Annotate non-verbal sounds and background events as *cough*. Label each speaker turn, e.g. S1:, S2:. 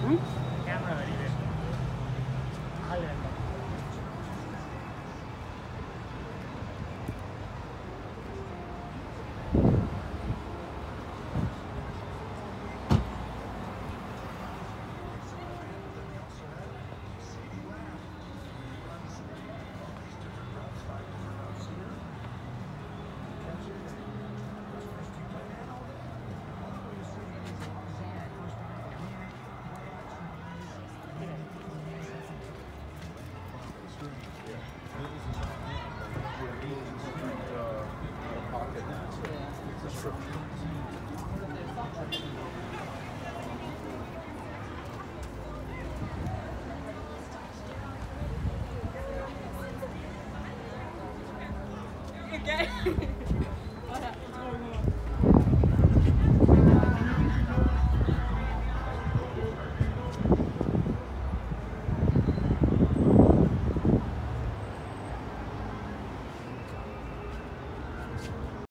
S1: Hmm?
S2: Okay. *laughs*